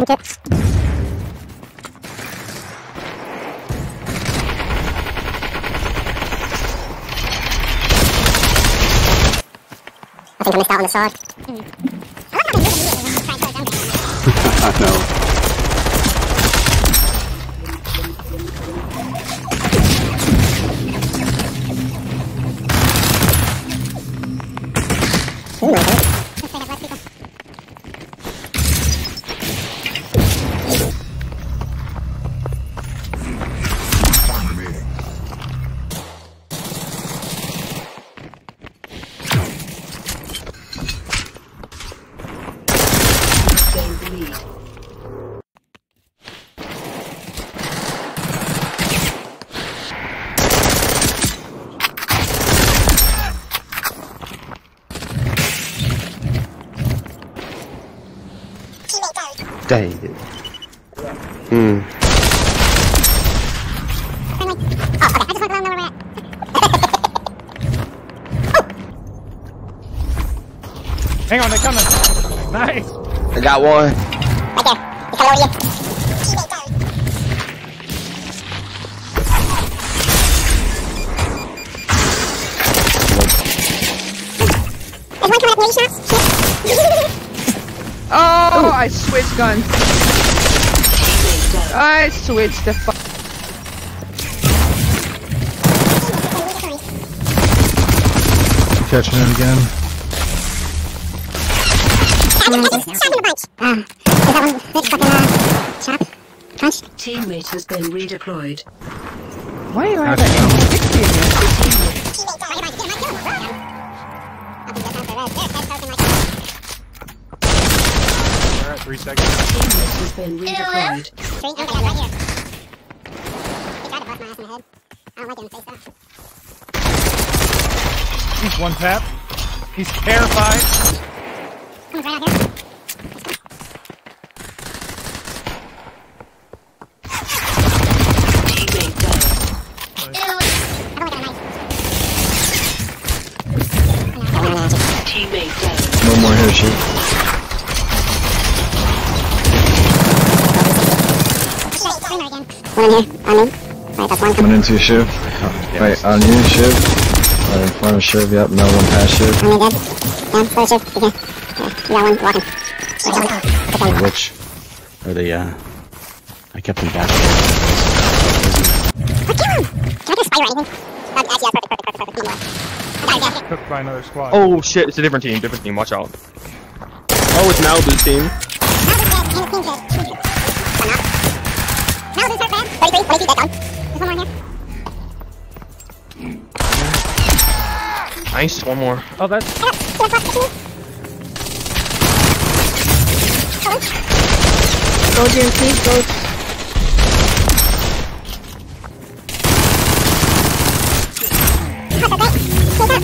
Okay. I missed out on the sword. I they move we're at. Hmm. Hang on, they're coming. Nice. I got one. Right there. He's coming over to you. There's one coming up near you, Snaps. Shit. Oh, I switched guns. I switched the fuck. Catching it again. Shot him a bunch. Um, is that one big fucking, uh, chop? Punch? Teammate has been redeployed. Why are Gotcha. there 60 of three seconds. Teammate has been redeployed. Three, okay, right here. He tried to bust my ass in the head. I don't like getting face off. He's one tap. He's terrified. Someone's right out here. Teammate down. I've only got a knife. Teammate down. No more here, shoot. Shit, timer again. One in here, on me. Right, that's one. Coming into your shiv. Wait, on you, shiv. Right in front of shiv, yep, no one past shiv. On me, dead. Down, slow shift. Okay. Yeah, you got one, walking. Right, one. Which? Or the, uh... I kept him back. Oh, kill him! Can I get a spider or anything? Uh, actually, yeah, perfect, perfect, perfect, perfect. Need more. I got it, yeah. Cooked by another squad. Oh shit, it's a different team, different team, watch out. Oh, it's Malibu's team. Now this dead, and the 33, 22, dead, done. There's one more in here. Nice, one more. Oh, that's I got, get a plus 15. Kill. Go, Jim, please go. Hot, that's great. Take that.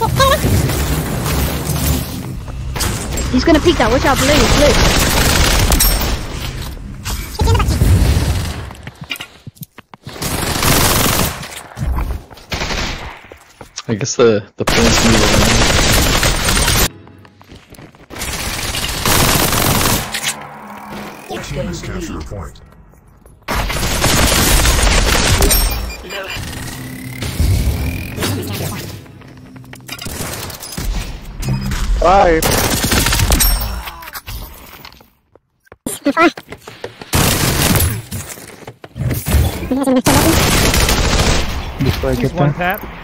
Get, get it. He's gonna peek that. Watch out, blue, blue. Shoot you in the butt cheek. I guess the, the plant's moving around. Gained the lead. point. Low. Bye. Before. You guys in the kill button? Before I get one tap.